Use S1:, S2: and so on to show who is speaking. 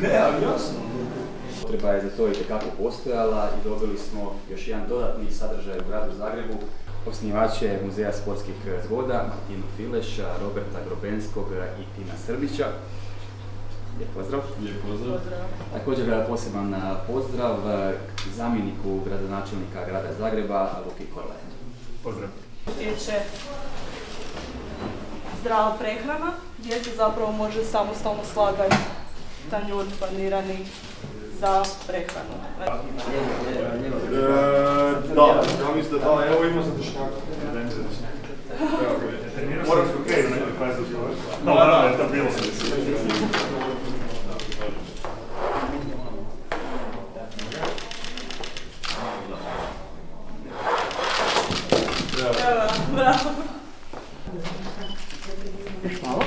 S1: 네, 알겠습니다.
S2: Potreba je za to i tekako postojala i dobili smo još jedan dodatni sadržaj u gradu Zagrebu. Osnivače Muzeja sportskih zgoda, Martinu Fileša, Roberta Grobenskog i Tina Srbića. Lijep pozdrav.
S1: Lijep pozdrav.
S2: Također e, poseban e, pozdrav e, zamjeniku gradonačelnika grada Zagreba, Luki Korle.
S1: Pozdrav.
S3: Tiče zdrava prehrana, gdje se zapravo može samostalno slagati tanjur planirani za prehranu.
S1: E, da, ja mislim da da, evo ima za tešnjaka. Moram se okej, ne bi kaj zaživati. Da, da, da, bilo
S3: se. Bravo. Bravo. malo.